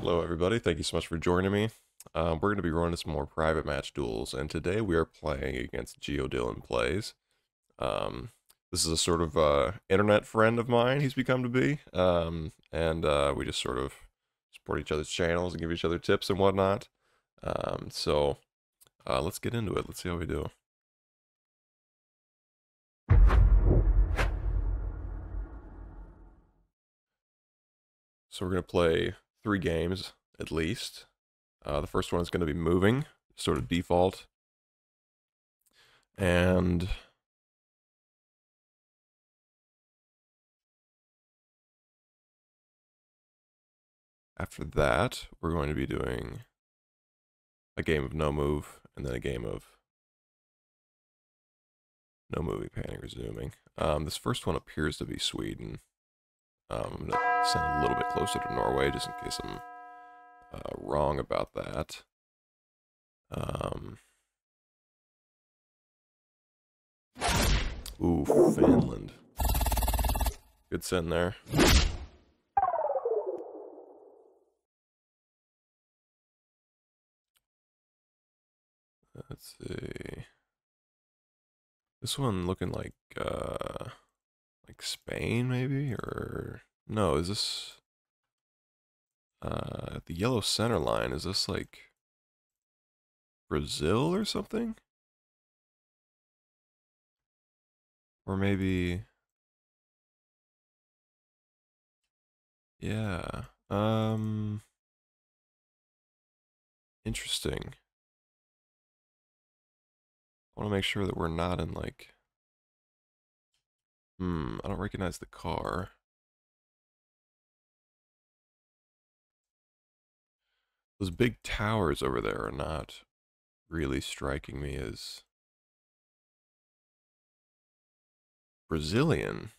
Hello, everybody. Thank you so much for joining me. Um, we're going to be running some more private match duels, and today we are playing against Geo Dylan Plays. Um, this is a sort of uh, internet friend of mine he's become to be, um, and uh, we just sort of support each other's channels and give each other tips and whatnot. Um, so uh, let's get into it. Let's see how we do. So we're going to play three games at least. Uh, the first one is going to be moving, sort of default. And after that, we're going to be doing a game of no move and then a game of no moving, panning, zooming. Um, this first one appears to be Sweden. Um, I'm going to send a little bit closer to Norway just in case I'm uh, wrong about that. Um, ooh, Finland. Good send there. Let's see. This one looking like uh like Spain maybe or no, is this uh the yellow center line is this like Brazil or something? Or maybe Yeah. Um interesting. I want to make sure that we're not in like Hmm, I don't recognize the car. Those big towers over there are not really striking me as Brazilian.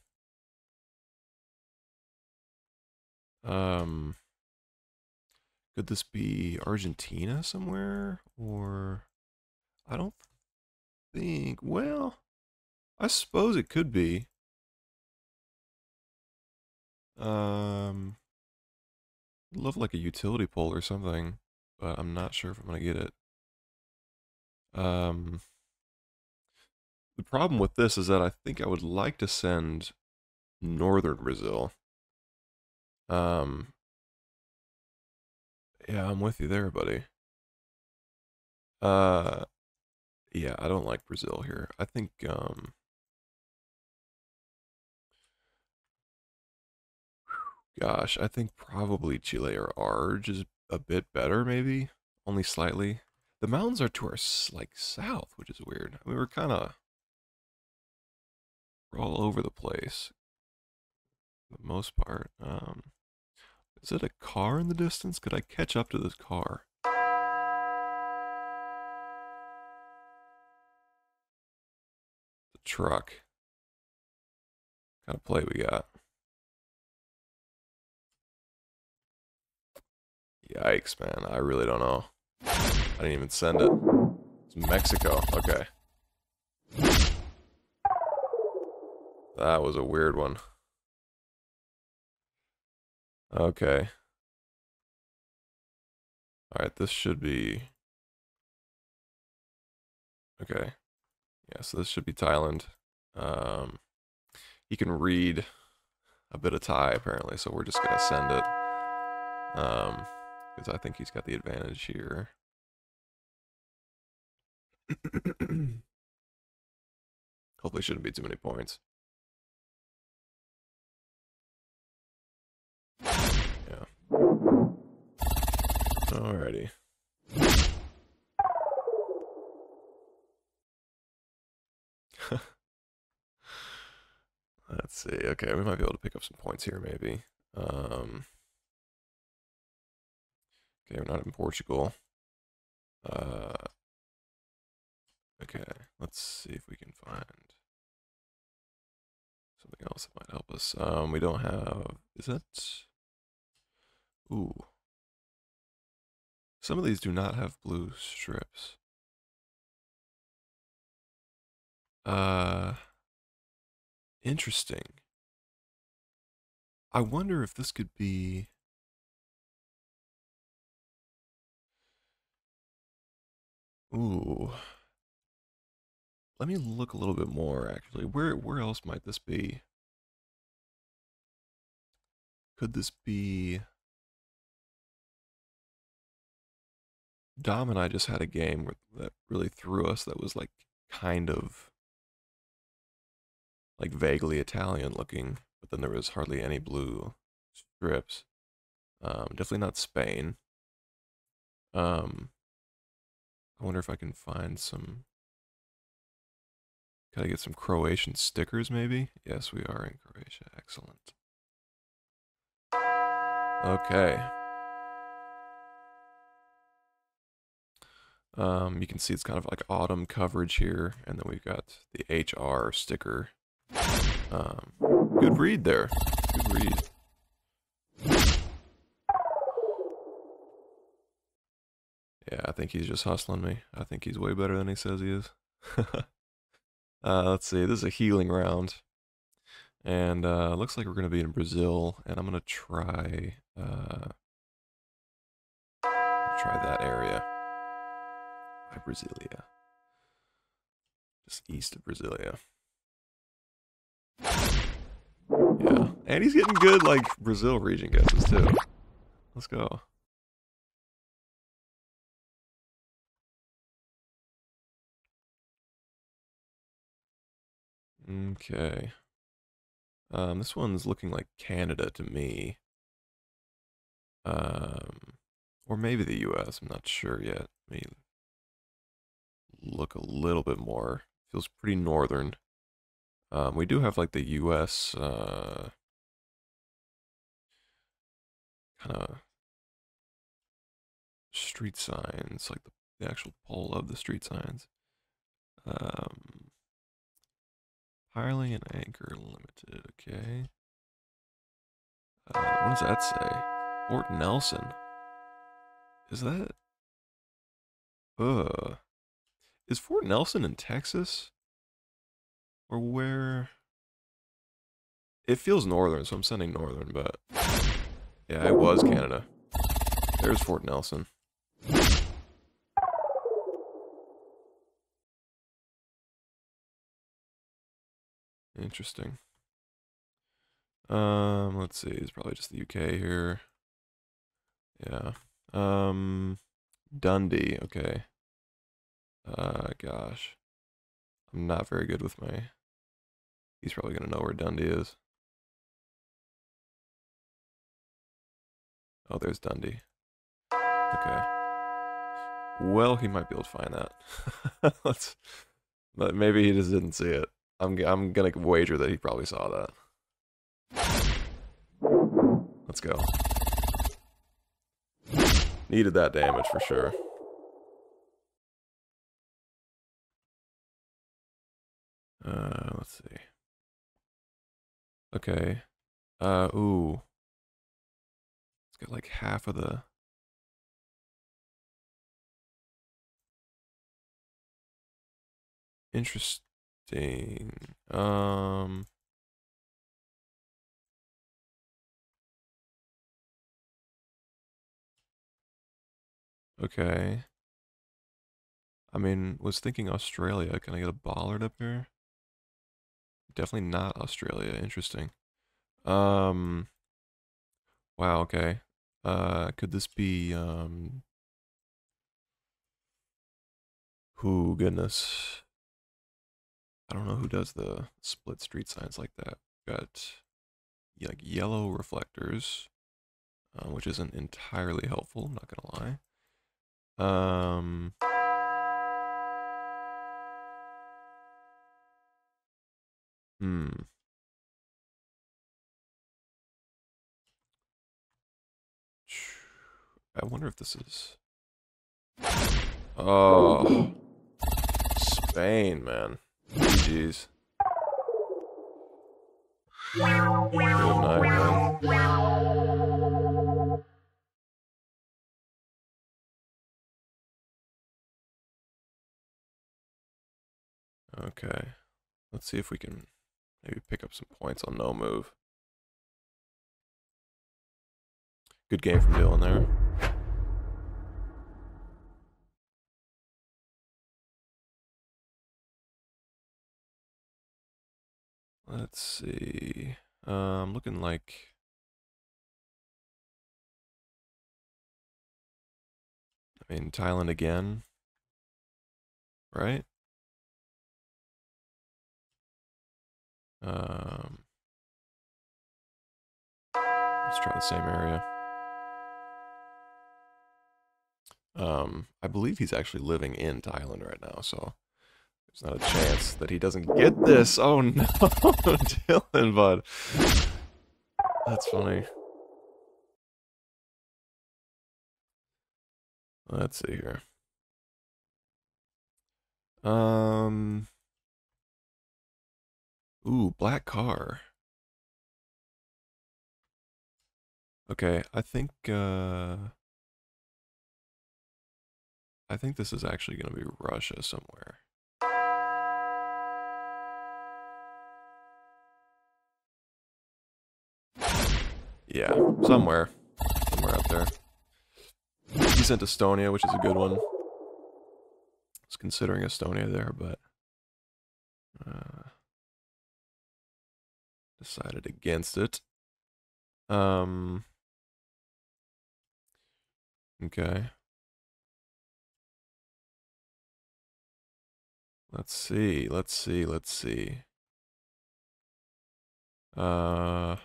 Um, could this be Argentina somewhere? Or I don't think, well, I suppose it could be. Um, love like a utility pole or something, but I'm not sure if I'm gonna get it. Um, the problem with this is that I think I would like to send northern Brazil. Um, yeah, I'm with you there, buddy. Uh, yeah, I don't like Brazil here. I think, um, Gosh, I think probably Chile or Arge is a bit better, maybe. Only slightly. The mountains are to our, like, south, which is weird. I mean, we're kind of... We're all over the place. For the most part. Um, is it a car in the distance? Could I catch up to this car? The truck. Kind of play we got. Yikes, man. I really don't know. I didn't even send it. It's Mexico. Okay. That was a weird one. Okay. Alright, this should be... Okay. Yeah, so this should be Thailand. Um, he can read a bit of Thai, apparently, so we're just going to send it. Um, because I think he's got the advantage here. Hopefully shouldn't be too many points. Yeah. Alrighty. Let's see. Okay, we might be able to pick up some points here, maybe. Um... Okay, we're not in Portugal. Uh, okay, let's see if we can find something else that might help us. Um, we don't have, is it? Ooh. Some of these do not have blue strips. Uh, interesting. I wonder if this could be Ooh. Let me look a little bit more, actually. Where where else might this be? Could this be... Dom and I just had a game that really threw us that was like kind of like vaguely Italian looking, but then there was hardly any blue strips. Um, definitely not Spain. Um, I wonder if I can find some. I get some Croatian stickers maybe? Yes, we are in Croatia. Excellent. Okay. Um, you can see it's kind of like autumn coverage here, and then we've got the HR sticker. Um, good read there. Good read. Yeah, I think he's just hustling me. I think he's way better than he says he is. uh, let's see. This is a healing round. And uh, looks like we're going to be in Brazil. And I'm going to try... Uh, try that area. By Brasilia. Just east of Brasilia. Yeah. And he's getting good, like, Brazil region guesses, too. Let's go. Okay. Um, this one's looking like Canada to me. Um, or maybe the US, I'm not sure yet. Let me look a little bit more. Feels pretty northern. Um, we do have like the US uh, kind of street signs, like the, the actual pole of the street signs. Um, Piling and Anchor Limited, okay. Uh, what does that say? Fort Nelson. Is that... Uh... Is Fort Nelson in Texas? Or where? It feels northern, so I'm sending northern, but... Yeah, it was Canada. There's Fort Nelson. Interesting. Um, let's see. It's probably just the UK here. Yeah. Um, Dundee. Okay. Uh, gosh. I'm not very good with my... He's probably going to know where Dundee is. Oh, there's Dundee. Okay. Well, he might be able to find that. Let's... But maybe he just didn't see it. I'm I'm gonna wager that he probably saw that. Let's go. Needed that damage for sure. Uh, let's see. Okay. Uh, ooh. It's got like half of the... Interest Dang. Um. Okay. I mean, was thinking Australia. Can I get a bollard up here? Definitely not Australia. Interesting. Um. Wow. Okay. Uh, could this be um? Who goodness. I don't know who does the split street signs like that. Got like yellow reflectors, uh, which isn't entirely helpful. I'm not gonna lie. Um. Hmm. I wonder if this is. Oh, Spain, man. Man. Okay. Let's see if we can maybe pick up some points on no move. Good game from Dylan there. Let's see. Um, looking like. I mean, Thailand again. Right? Um, let's try the same area. Um, I believe he's actually living in Thailand right now, so there's not a chance that he doesn't get this. Oh no, Dylan, bud. That's funny. Let's see here. Um. Ooh, black car. Okay, I think uh I think this is actually going to be Russia somewhere. Yeah, somewhere. Somewhere out there. He sent Estonia, which is a good one. I was considering Estonia there, but uh, decided against it. Um. Okay. Let's see. Let's see. Let's see. Uh.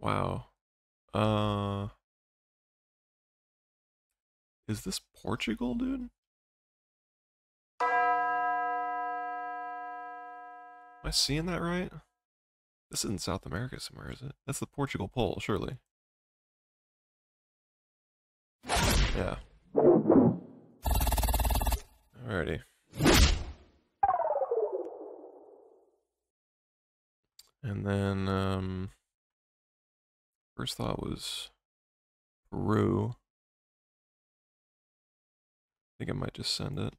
Wow. Uh. Is this Portugal, dude? Am I seeing that right? This isn't South America somewhere, is it? That's the Portugal pole, surely. Yeah. Alrighty. And then, um, first thought was Peru. I think I might just send it.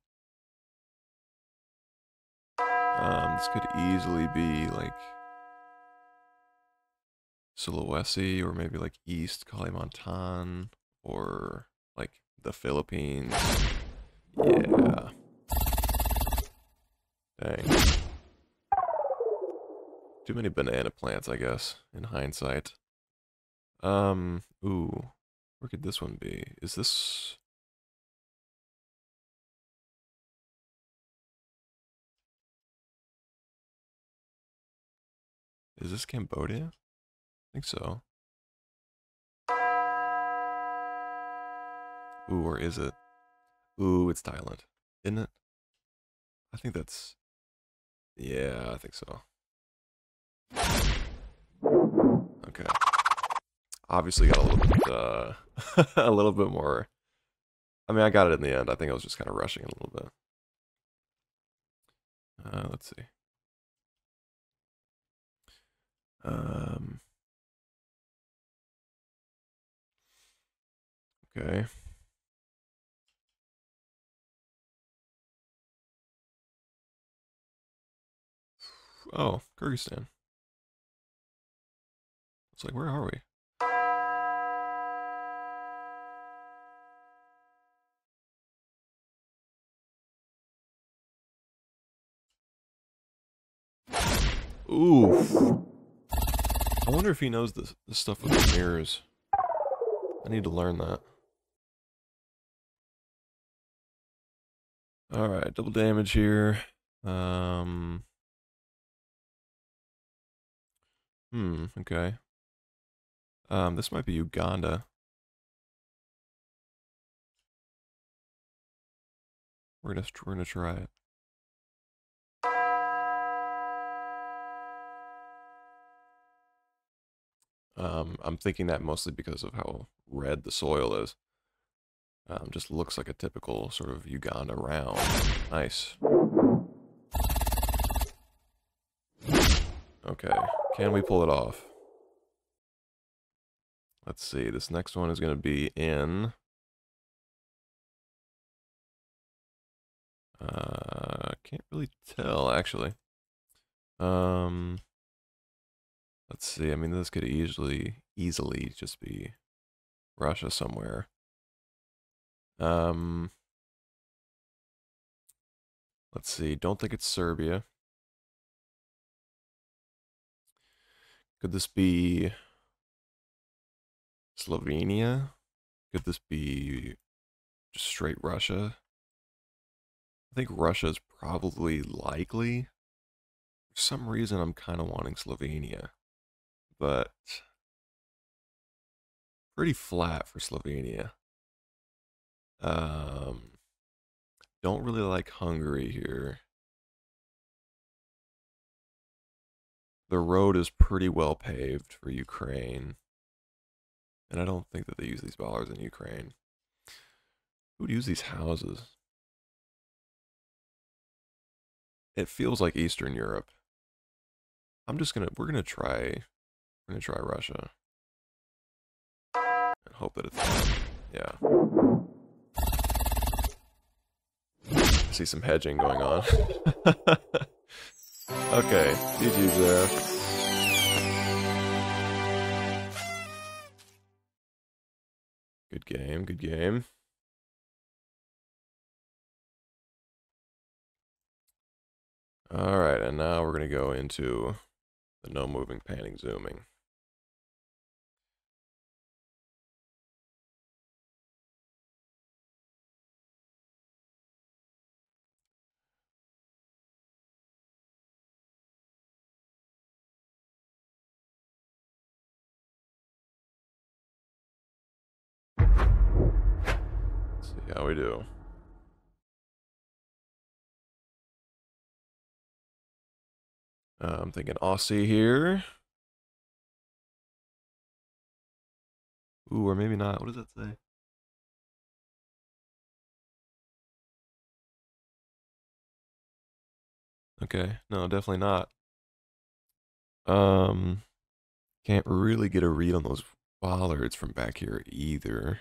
Um, this could easily be like Sulawesi or maybe like East Kalimantan or like the Philippines. Yeah. Dang. Too many banana plants, I guess, in hindsight. Um, ooh. Where could this one be? Is this... Is this Cambodia? I think so. Ooh, or is it? Ooh, it's Thailand, isn't it? I think that's. Yeah, I think so. Okay. Obviously, got a little bit, uh, a little bit more. I mean, I got it in the end. I think I was just kind of rushing a little bit. Uh, let's see. Um. Okay. Oh, Kyrgyzstan. It's like, where are we? Oof. I wonder if he knows the, the stuff with the mirrors. I need to learn that. Alright, double damage here. Um... Hmm, okay. Um, this might be Uganda. We're gonna we're gonna try it. Um, I'm thinking that mostly because of how red the soil is. Um, just looks like a typical sort of Uganda round. Nice. Okay, can we pull it off? Let's see, this next one is going to be in... Uh, can't really tell, actually. Um, let's see, I mean, this could easily, easily just be Russia somewhere. Um, Let's see. Don't think it's Serbia. Could this be Slovenia? Could this be just straight Russia? I think Russia is probably likely. For some reason, I'm kind of wanting Slovenia, but pretty flat for Slovenia. Um, don't really like Hungary here. The road is pretty well paved for Ukraine. And I don't think that they use these bollards in Ukraine. Who would use these houses? It feels like Eastern Europe. I'm just gonna, we're gonna try, we're gonna try Russia. And hope that it's, yeah. I see some hedging going on. okay, GG's there. Good game, good game. All right, and now we're going to go into the no moving, panning, zooming. How we do. Uh, I'm thinking Aussie here. Ooh, or maybe not. What does that say? Okay, no, definitely not. Um, can't really get a read on those bollards from back here either.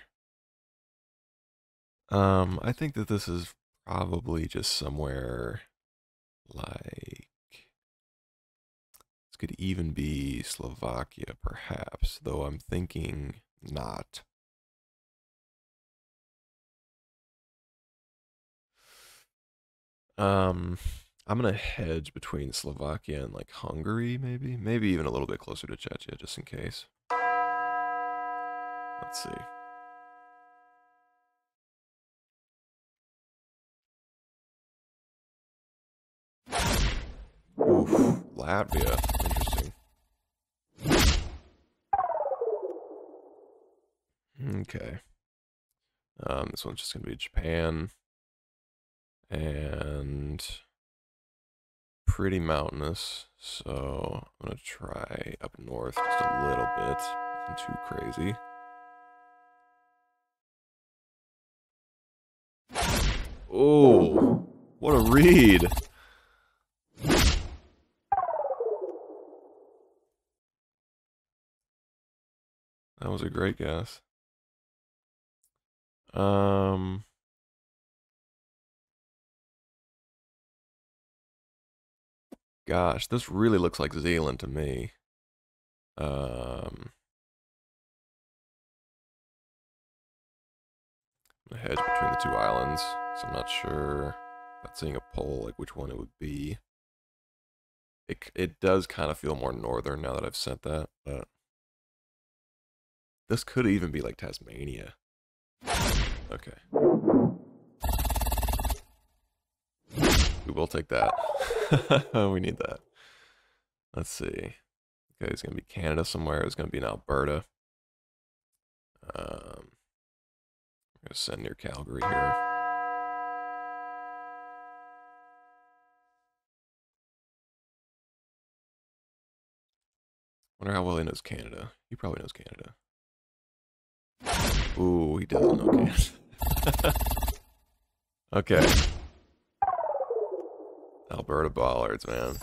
Um, I think that this is probably just somewhere like this could even be Slovakia, perhaps, though I'm thinking not. Um, I'm gonna hedge between Slovakia and like Hungary, maybe, maybe even a little bit closer to Czechia, just in case. Let's see. Oof, Latvia. Interesting. Okay. Um, this one's just gonna be Japan. And pretty mountainous, so I'm gonna try up north just a little bit. Nothing too crazy. Oh, what a read! That was a great guess. Um, gosh, this really looks like Zealand to me. Um, I'm hedge between the two islands, so I'm not sure. Not seeing a pole, like which one it would be. It it does kind of feel more northern now that I've sent that, but this could even be like Tasmania. Okay. We will take that. we need that. Let's see. Okay, it's gonna be Canada somewhere. It's gonna be in Alberta. Um, I'm gonna send near Calgary here. Wonder how well he knows Canada. He probably knows Canada. Ooh, he doesn't Canada. okay. Alberta Bollards, man.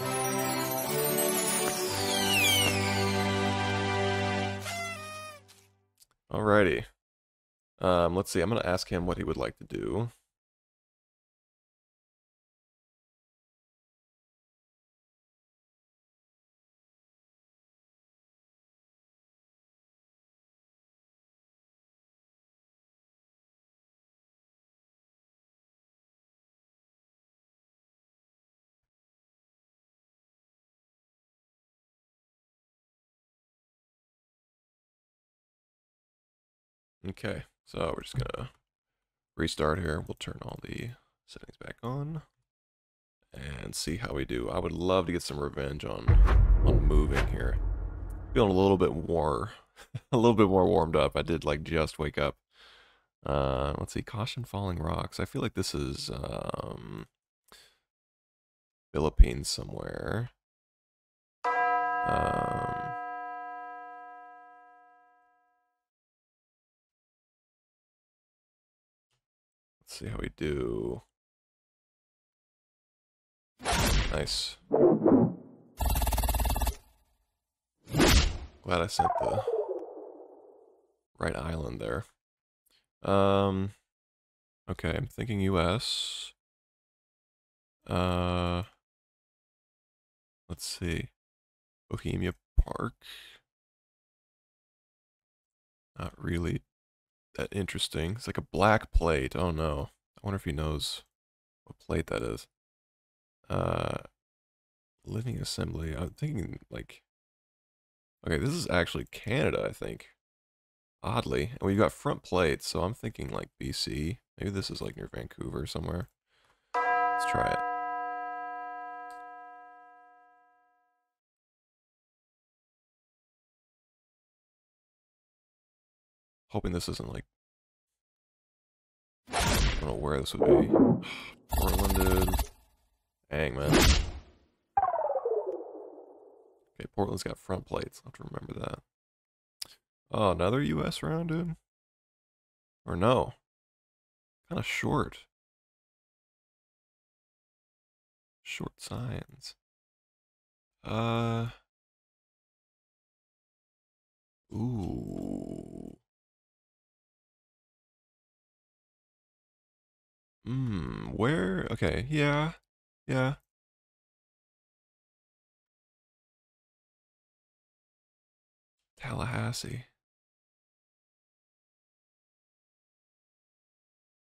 Alrighty. Um, let's see. I'm going to ask him what he would like to do. Okay, so we're just gonna restart here. We'll turn all the settings back on and see how we do. I would love to get some revenge on on moving here. Feeling a little bit more, a little bit more warmed up. I did like just wake up. Uh, let's see, caution falling rocks. I feel like this is um, Philippines somewhere. Um, let's see how we do. Nice. Glad I sent the right island there. Um, okay, I'm thinking U.S. Uh, let's see. Bohemia Park. Not really that interesting. It's like a black plate. Oh no. I wonder if he knows what plate that is. Uh, living assembly. I'm thinking like, okay, this is actually Canada, I think. Oddly, and we've got front plates, so I'm thinking like BC. Maybe this is like near Vancouver somewhere. Let's try it. Hoping this isn't like I don't know where this would be. Portland, dude. Dang, man. Okay, Portland's got front plates. I'll have to remember that. Oh, another US round, dude? Or no? Kind of short. Short signs. Uh. Ooh. Hmm, where? Okay, yeah, yeah. Tallahassee.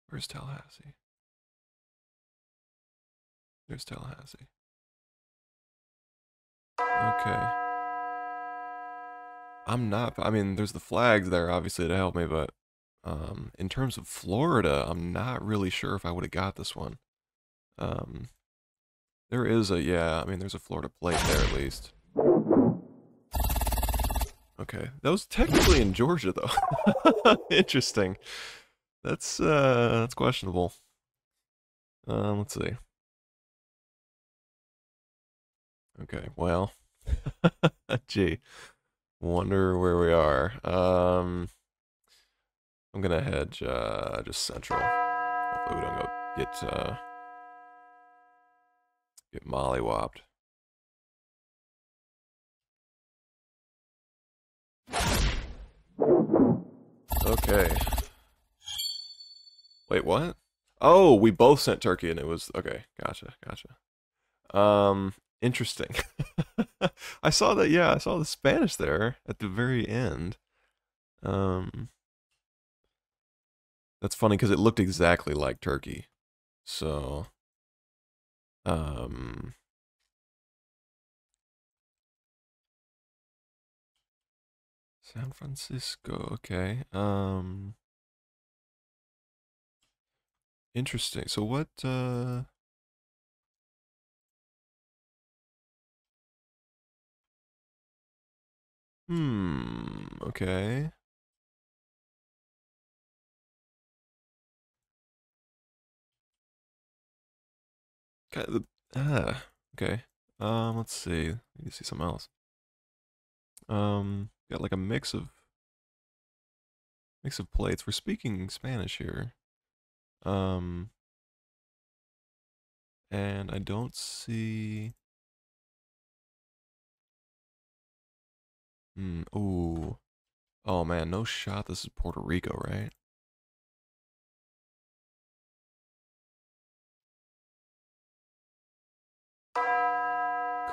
Where's Tallahassee? There's Tallahassee. Okay. I'm not, I mean, there's the flags there, obviously, to help me, but um, in terms of Florida, I'm not really sure if I would have got this one. Um, there is a, yeah, I mean, there's a Florida plate there at least. Okay, that was technically in Georgia, though. Interesting. That's, uh, that's questionable. Um, let's see. Okay, well, gee, wonder where we are. Um, I'm gonna hedge uh, just central. Hopefully we don't go get uh, get mollywopped. Okay. Wait, what? Oh, we both sent Turkey and it was okay. Gotcha, gotcha. Um, interesting. I saw that. Yeah, I saw the Spanish there at the very end. Um, that's funny because it looked exactly like Turkey. So, um, San Francisco. Okay. Um, interesting. So what? Uh, hmm. Okay. Kind of, ah, okay. Um, let's see. Let me see something else. Um, got like a mix of mix of plates. We're speaking Spanish here. Um, and I don't see. Hmm. Ooh. Oh man, no shot. This is Puerto Rico, right?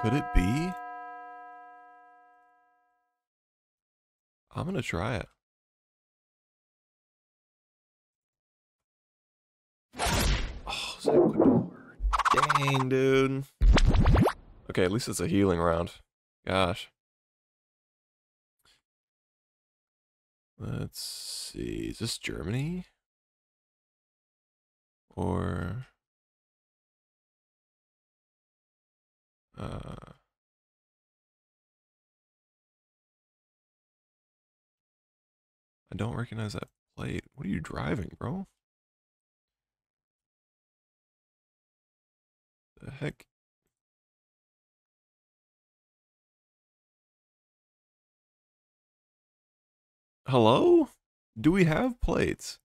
Could it be? I'm gonna try it. Oh, Ecuador. Dang, dude. Okay, at least it's a healing round. Gosh. Let's see. Is this Germany? Or uh I don't recognize that plate. What are you driving, bro? The heck? Hello? Do we have plates?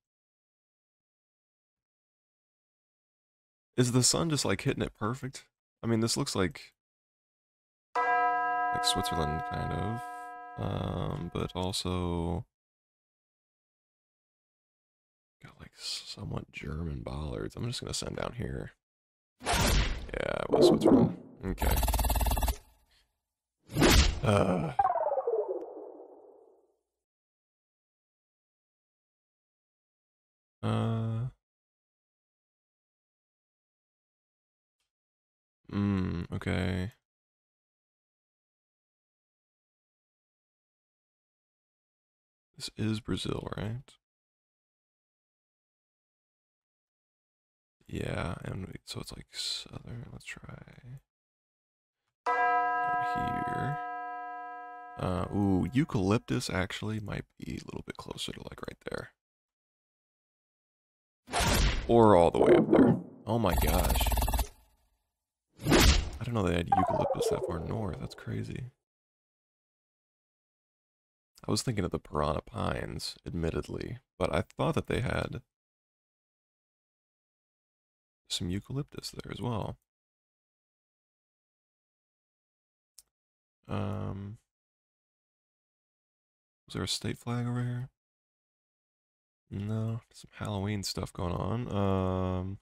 Is the sun just like hitting it perfect? I mean, this looks like like Switzerland kind of. Um, but also got like somewhat German bollards. I'm just gonna send down here. Yeah, was Switzerland. Okay. Uh Uh. Hmm, okay. Is Brazil, right? Yeah, and we, so it's like southern. Let's try here. Uh, ooh, eucalyptus actually might be a little bit closer to like right there. Or all the way up there. Oh my gosh. I don't know they had eucalyptus that far north. That's crazy. I was thinking of the Paraná Pines, admittedly, but I thought that they had some eucalyptus there as well. Um, was there a state flag over here? No, some Halloween stuff going on. Um,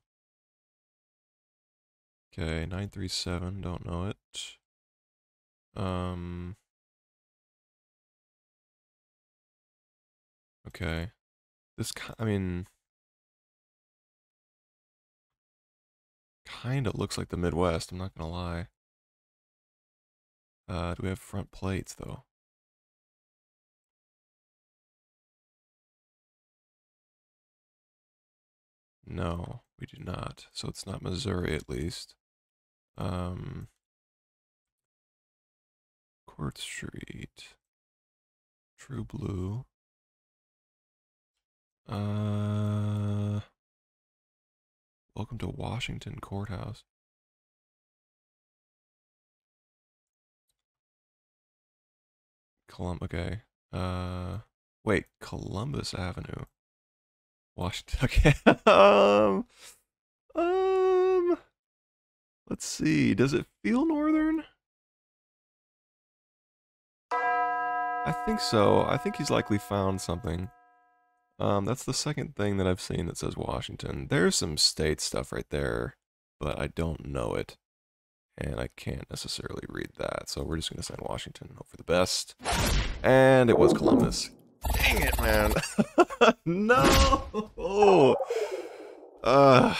okay, 937, don't know it. Um, okay. This, I mean, kind of looks like the Midwest, I'm not gonna lie. Uh, do we have front plates, though? No, we do not. So it's not Missouri, at least. Um, Court Street. True Blue. Uh, welcome to Washington Courthouse. Colum. Okay. Uh, wait. Columbus Avenue. Washington. Okay. um. Um. Let's see. Does it feel northern? I think so. I think he's likely found something. Um, that's the second thing that I've seen that says Washington. There's some state stuff right there, but I don't know it. And I can't necessarily read that. So we're just going to send Washington. Hope for the best. And it was Columbus. Dang it, man. no. Uh.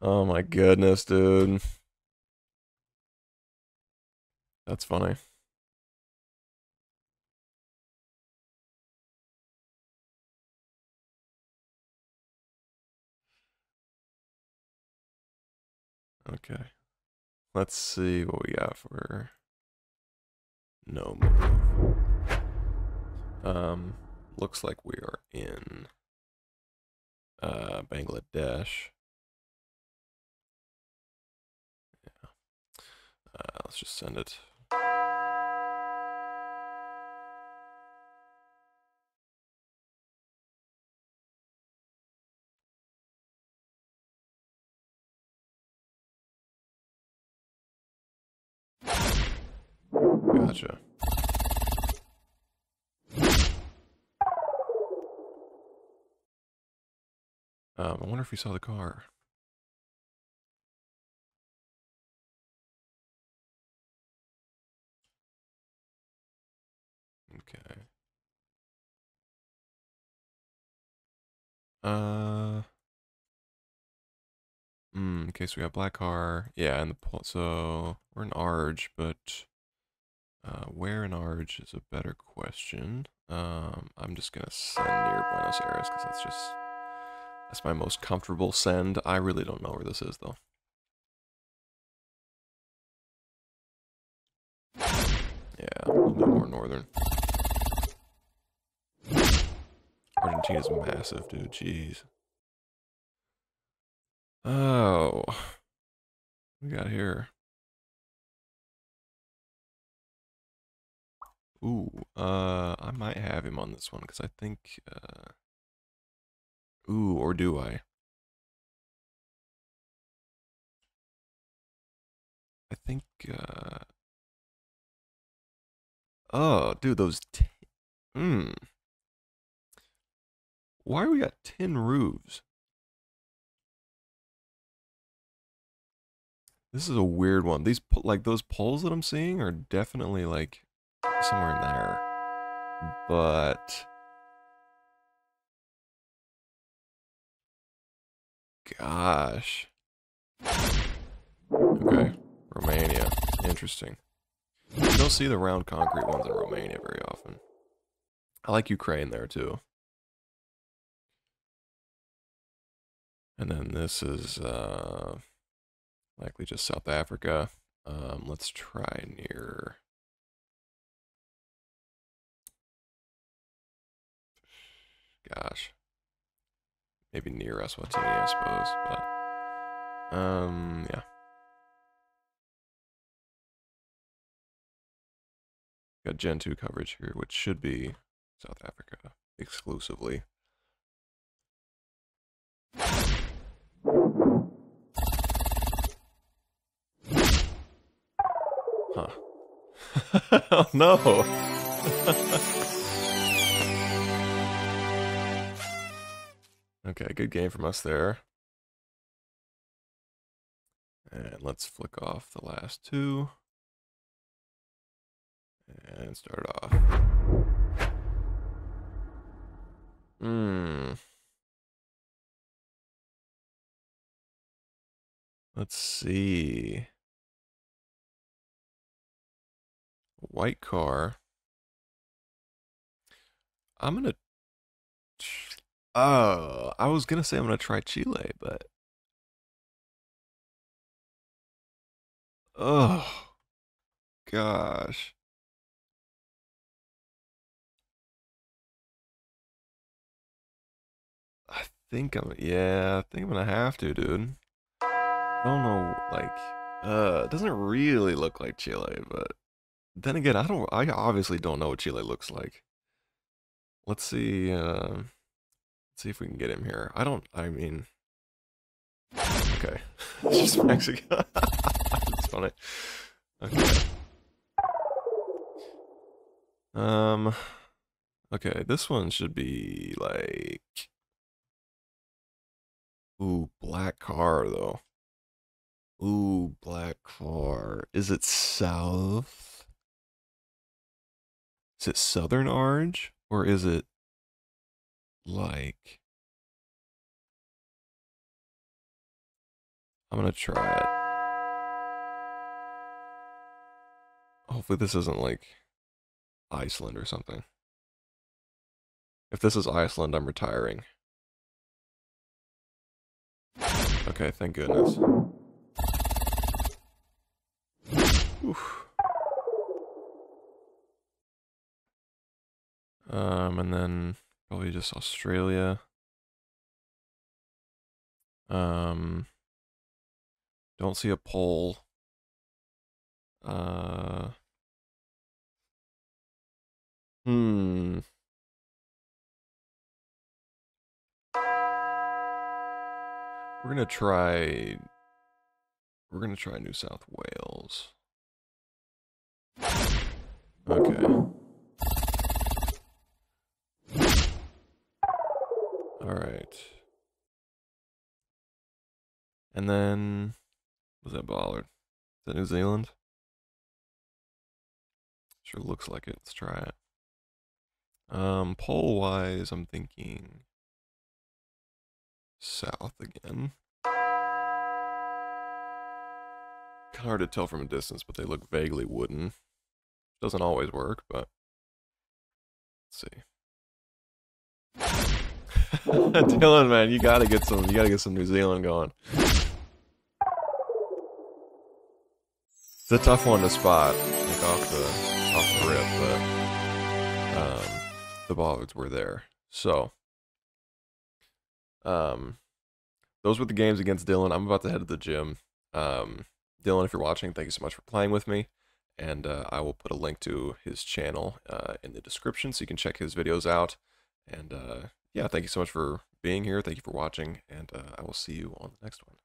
Oh my goodness, dude. That's funny. Okay. Let's see what we got for no move. Um, looks like we are in uh, Bangladesh. Yeah. Uh, let's just send it. Gotcha. Um, I wonder if he saw the car. Uh. Mm, okay, so we have black car. Yeah, and the so we're in Arge, but uh, where in Arge is a better question. Um, I'm just gonna send near Buenos Aires because that's just that's my most comfortable send. I really don't know where this is though. Yeah, a little bit more northern. Argentina's massive, dude. Jeez. Oh. We got here. Ooh, uh, I might have him on this one because I think, uh, ooh, or do I? I think, uh, oh, dude, those, hmm. Why we got 10 roofs? This is a weird one. These, like, those poles that I'm seeing are definitely, like, somewhere in there. But... Gosh. Okay. Romania. Interesting. You don't see the round concrete ones in Romania very often. I like Ukraine there, too. And then this is uh, likely just South Africa. Um, let's try near. Gosh, maybe near Eswatini, I suppose. But um, yeah. Got Gen 2 coverage here, which should be South Africa exclusively. Oh no! okay, good game from us there. And let's flick off the last two. And start off. Hmm. Let's see. White car. I'm gonna. Oh, I was gonna say I'm gonna try Chile, but. Oh, gosh. I think I'm. Yeah, I think I'm gonna have to, dude. I don't know, like, uh, it doesn't really look like Chile, but then again, I don't, I obviously don't know what Chile looks like. Let's see, uh, let's see if we can get him here. I don't, I mean, okay, just Mexico. it's funny. Okay. Um, okay, this one should be like, ooh, black car though. Ooh, black car. Is it south? Is it southern orange Or is it like... I'm gonna try it. Hopefully this isn't like Iceland or something. If this is Iceland, I'm retiring. Okay, thank goodness. Oof. Um, and then probably just Australia. Um, don't see a pole. Uh, hmm. We're gonna try. We're gonna try New South Wales. Okay. Alright. And then, was that Bollard? Is that New Zealand? Sure looks like it. Let's try it. Um, pole wise, I'm thinking south again. Kind of hard to tell from a distance, but they look vaguely wooden. Doesn't always work, but let's see. Dylan, man, you gotta get some. You gotta get some New Zealand going. It's a tough one to spot, like off the off the rip, but um, the bollards were there. So, um, those were the games against Dylan. I'm about to head to the gym. Um, Dylan, if you're watching, thank you so much for playing with me. And uh, I will put a link to his channel uh, in the description so you can check his videos out. And uh, yeah, thank you so much for being here. Thank you for watching. And uh, I will see you on the next one.